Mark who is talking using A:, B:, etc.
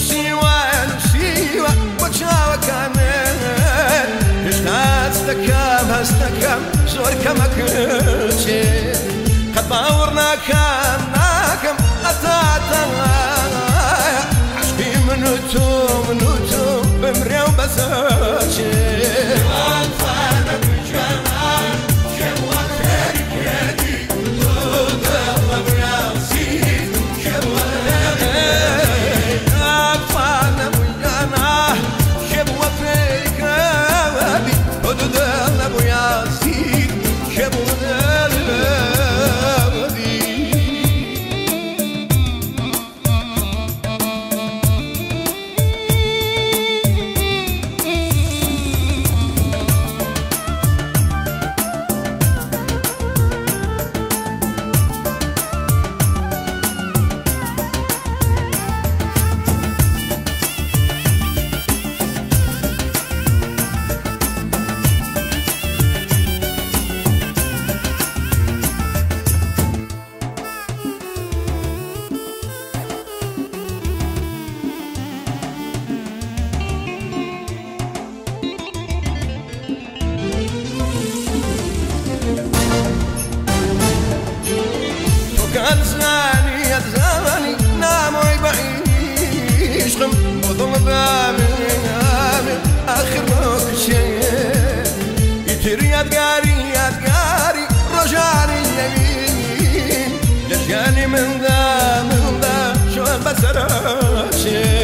A: نووسیوە نووسیوە بۆ چاوەکانە هێشتا هەستەکەم هەستەکەم زۆر کەمەکەچێ قەپاوەڕ ناکات أتزاني أتزاني ناموا يبعيش غم وظل بامي آخر شيء يتري أتقاري أتقاري رجعني يمين لجاني من ذا من ذا شو بسراشي